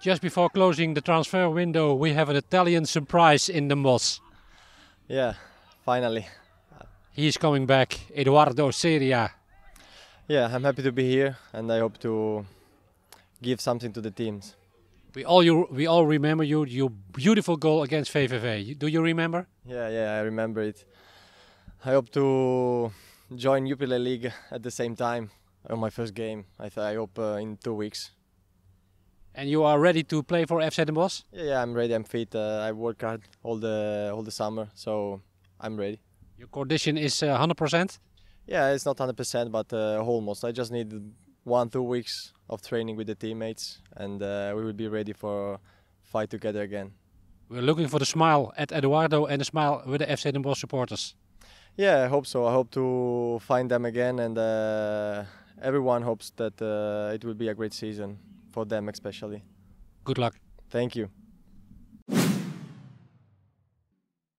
Just before closing the transfer window, we have an Italian surprise in the Moss. Yeah, finally. He's coming back, Edoardo Ceria. Yeah, I'm happy to be here and I hope to give something to the teams. We all you we all remember you your beautiful goal against VVV. Do you remember? Yeah, yeah, I remember it. I hope to join Jupiler League at the same time on my first game. I, I hope uh, in two weeks. And you are ready to play for FC Den Bosch? Yeah, yeah, I'm ready. I'm fit. Uh, I work hard all the all the summer, so I'm ready. Your condition is uh, 100%. Yeah, it's not 100%, but uh, almost. I just need one, two weeks of training with the teammates, and uh, we will be ready for fight together again. We're looking for the smile at Edoardo and the smile with the FC Den Bosch supporters. Yeah, I hope so. I hope to find them again, and uh, everyone hopes that uh, it will be a great season for them, especially. Good luck. Thank you.